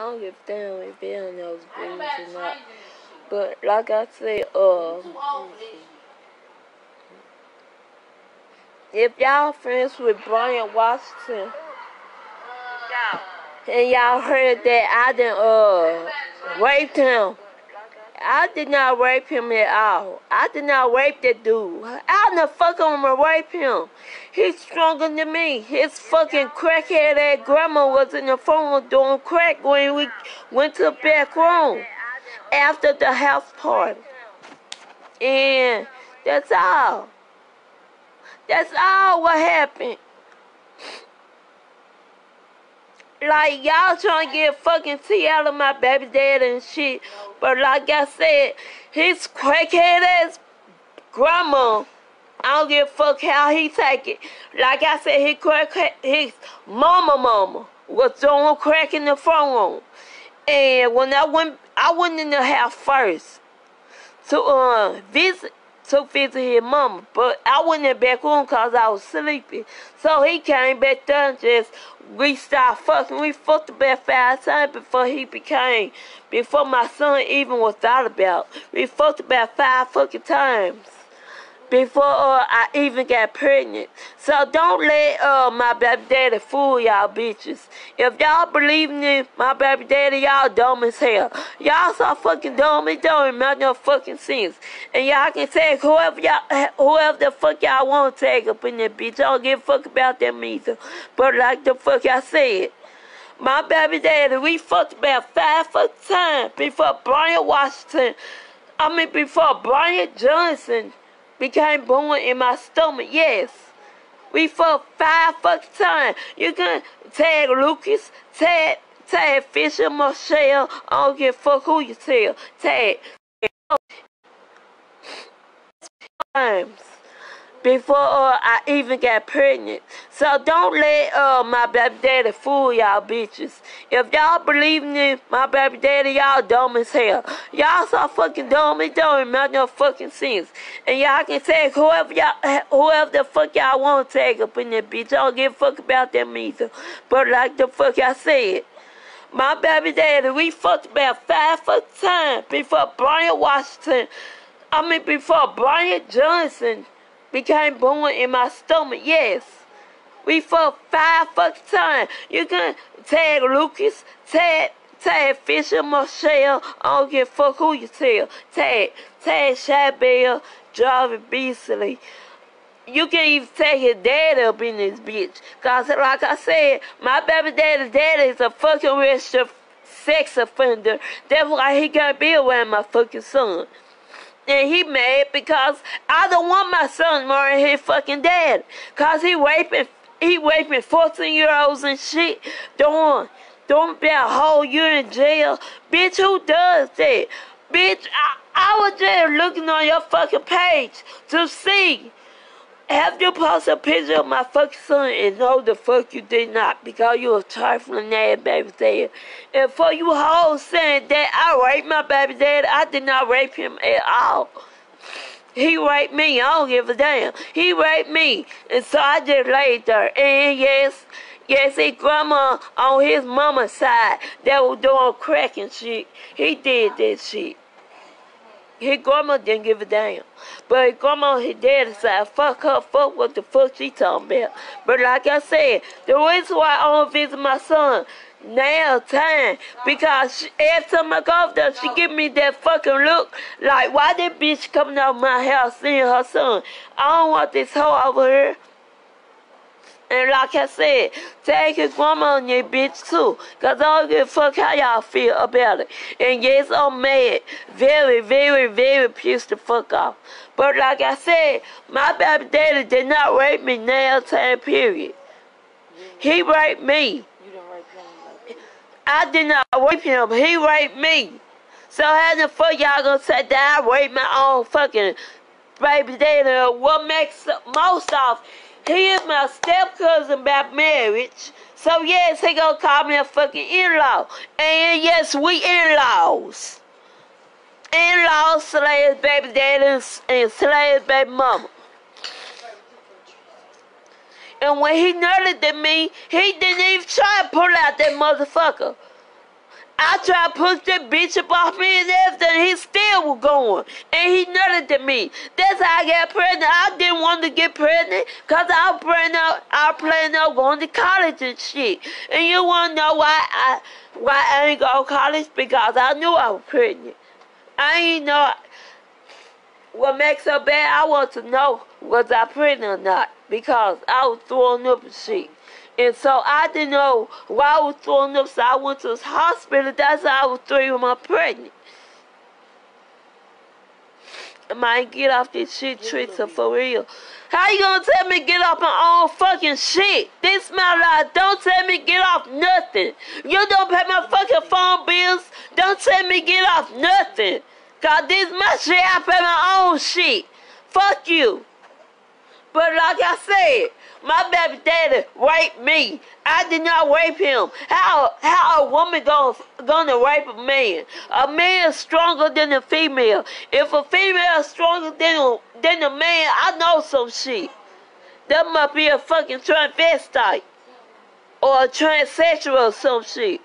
don't give a damn if those blues or not. But like I said, uh, if y'all friends with Brian Washington, and y'all heard that I done uh raped him. I did not rape him at all. I did not rape that dude. I the fuck I'm gonna rape him. He's stronger than me. His fucking crackhead ass grandma was in the phone doing crack when we went to the back room after the house party. And that's all. That's all what happened. Like y'all trying to get fucking tea out of my baby dad and shit. But like I said, his crackhead ass grandma, I don't give a fuck how he take it. Like I said, his crack his mama mama was doing crack in the front room. And when I went I went in the house first to uh visit to visit his mama. But I in back room because I was sleepy. So he came back there and just, we started fucking. We fucked about five times before he became, before my son even was thought about. We fucked about five fucking times before uh, I even got pregnant. So don't let uh, my baby daddy fool y'all bitches. If y'all believe in my baby daddy, y'all dumb as hell. Y'all so fucking dumb, it don't make no fucking sense. And y'all can take whoever y'all, whoever the fuck y'all want to take up in that bitch. I don't give a fuck about them either. But like the fuck I said, my baby daddy, we fucked about five fuck times before Brian Washington. I mean, before Brian Johnson became born in my stomach. Yes. We fucked five fucking times. You can tag Lucas, tag, tag Fisher, Michelle. I don't give a fuck who you tell. Tag. Times before uh, I even got pregnant. So don't let uh, my baby daddy fool y'all bitches. If y'all believe in my baby daddy, y'all dumb as hell. Y'all so fucking dumb, it don't make no fucking sense. And y'all can take whoever y'all, whoever the fuck y'all want to take up in that bitch. I don't give a fuck about them either. But like the fuck I said. My baby daddy, we fucked about five fuck times before Brian Washington. I mean, before Brian Johnson became born in my stomach. Yes. We fucked five fucking times. You can tag Lucas, tag tag Fisher, Michelle. I don't give a fuck who you tell. Tag tag Shabelle, Jarvis Beasley. You can even tag his dad up in this bitch. Cause like I said, my baby daddy's daddy is a fucking registered sex offender. That's why he can't be around my fucking son and he mad because I don't want my son marrying his fucking dad. Cause he raping he raping 14 year olds and shit. Don't don't be a whole year in jail. Bitch, who does that? Bitch, I, I was just looking on your fucking page to see have you post a picture of my fucking son and know the fuck you did not because you a trifling ass baby dad. And for you hoes saying that I raped my baby dad, I did not rape him at all. He raped me, I don't give a damn. He raped me. And so I just laid there. And yes, yes, his grandma on his mama's side that was doing crack and shit. He did that shit. His grandma didn't give a damn. But his grandma, his daddy said, fuck her, fuck what the fuck she talking about. But like I said, the reason why I don't visit my son now time because she, every time I go there, she give me that fucking look like why that bitch coming out my house seeing her son. I don't want this hoe over here. And like I said, take your grandma on your bitch too. Cause I don't give a fuck how y'all feel about it. And yes, I'm mad. Very, very, very pissed the fuck off. But like I said, my baby daddy did not rape me now time period. He raped me. You didn't rape him. I did not rape him. He raped me. So how the fuck y'all gonna say that I raped my own fucking baby daddy? What makes most of he is my step cousin by marriage. So yes, he gonna call me a fucking in-law. And yes, we in-laws. In-laws slash baby daddy and slash baby mama. And when he nutted at me, he didn't even try to pull out that motherfucker. I to push that bitch up off me and everything. He still was going. And he nutted at me. That's how I got pregnant. I didn't want to get pregnant because I was pregnant. I planning on going to college and shit. And you want to know why I why I ain't go to college? Because I knew I was pregnant. I ain't know what makes her bad. I want to know was I pregnant or not because I was throwing up and shit. And so I didn't know why I was throwing up, so I went to the hospital. That's how I was three months pregnant. I might get off this shit, Trisha, for real. How you gonna tell me get off my own fucking shit? This my life. Don't tell me get off nothing. You don't pay my fucking phone bills. Don't tell me get off nothing. Cause this my shit, I pay my own shit. Fuck you. But like I said, my baby daddy raped me. I did not rape him. How how a woman gonna gonna rape a man? A man is stronger than a female. If a female is stronger than a, than a man, I know some shit. That must be a fucking transvestite or a transsexual or some shit.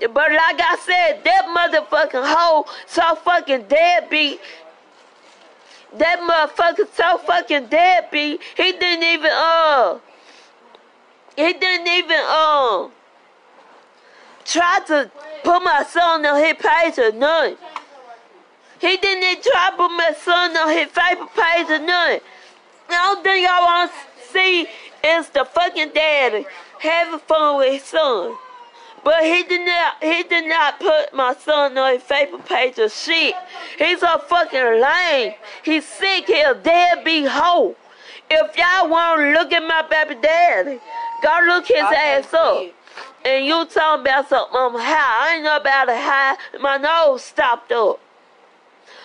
But like I said, that motherfucking hoe so fucking deadbeat. That motherfucker so fucking deadbeat. He didn't even uh he didn't even uh, try to put my son on his page or nothing. He didn't even try to put my son on his Facebook page or nothing. The only thing I want to see is the fucking daddy having fun with his son. But he did not he did not put my son on his Facebook page of shit. He's a fucking lame. He's sick, he's a deadbeat hoe. If y'all wanna look at my baby daddy, go look his ass up. And you talking about something um, I'm high. I ain't know about it high. My nose stopped up.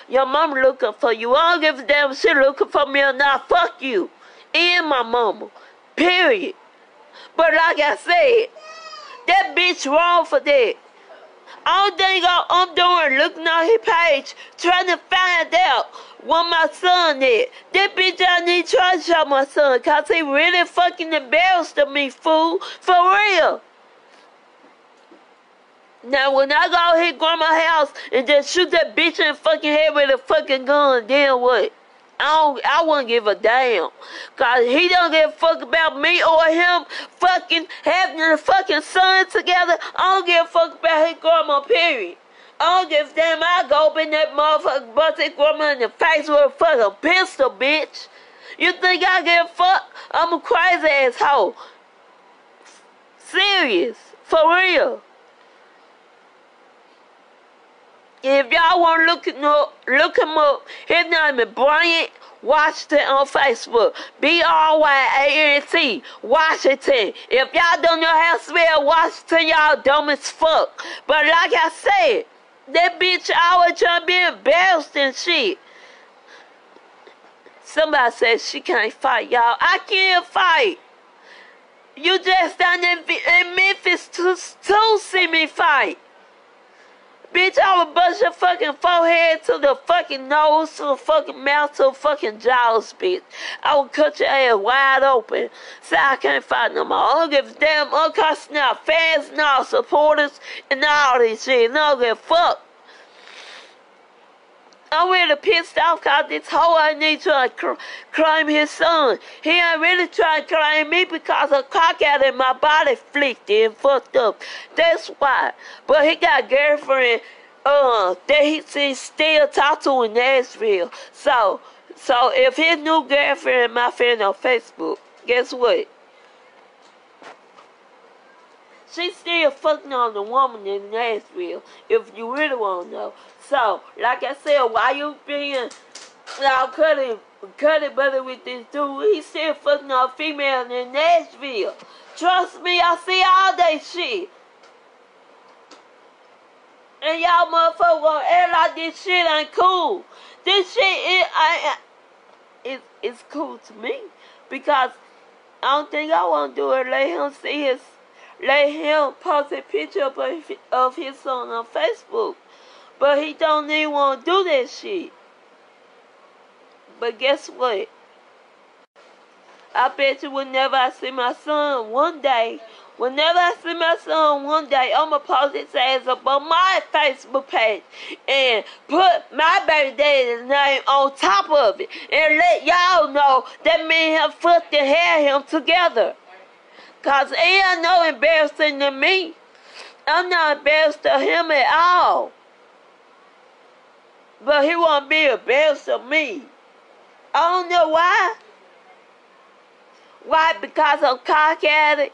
Your mom looking for you. I don't give a damn if she looking for me or not. Fuck you. And my mama. Period. But like I said, that bitch wrong for that. All thing I'm doing, looking on his page, trying to find out what my son is. That bitch I need to try to show my son, cause he really fucking embarrassed me, fool. For real. Now when I go hit grandma's house and just shoot that bitch in the fucking head with a fucking gun, then what? I don't, I wouldn't give a damn. Cause he don't give a fuck about me or him fucking having a fucking son together. I don't give a fuck about his grandma, period. I don't give a damn. I go up in that bust his grandma in the face with a fucking pistol, bitch. You think I give a fuck? I'm a crazy asshole. Serious. For real. If y'all want to look, look him up, his name is Bryant Washington on Facebook. B-R-Y-A-N-T, Washington. If y'all don't know how to spell Washington, y'all dumb as fuck. But like I said, that bitch always trying to be embarrassed and shit. Somebody says she can't fight, y'all. I can't fight. You just down in, in Memphis to, to see me fight. Bitch, I would bust your fucking forehead to the fucking nose, to the fucking mouth, to the fucking jaws, bitch. I would cut your ass wide open. Say I can't fight no more. I don't give a damn uncussed now. Fans now, supporters, and all this shit. No, I don't give a fuck. I'm really pissed off because this hoe I need to cr- claim his son. He ain't really trying to claim me because a cock out in my body flicked and fucked up. That's why. But he got girlfriend uh, that he, he still talk to in Nashville. So, so if his new girlfriend my friend on Facebook, guess what? She's still fucking on the woman in Nashville, if you really want to know. So, like I said, why you being now cutting cutting brother with this dude? He's still fucking on female in Nashville. Trust me, I see all that shit. And y'all motherfuckers gonna act like this shit ain't cool. This shit is I, it's it's cool to me because I don't think I want to do it. Let him see his let him post a picture of, his son on Facebook. But he don't even want to do that shit. But guess what? I bet you whenever I see my son one day, Whenever I see my son one day, I'm gonna post his ass up on my Facebook page and put my baby daddy's name on top of it and let y'all know that me and him fucked and had him together. Cause he ain't no embarrassing to me. I'm not embarrassed to him at all. But he won't be embarrassed of me. I don't know why. Why? Because I'm cock at it.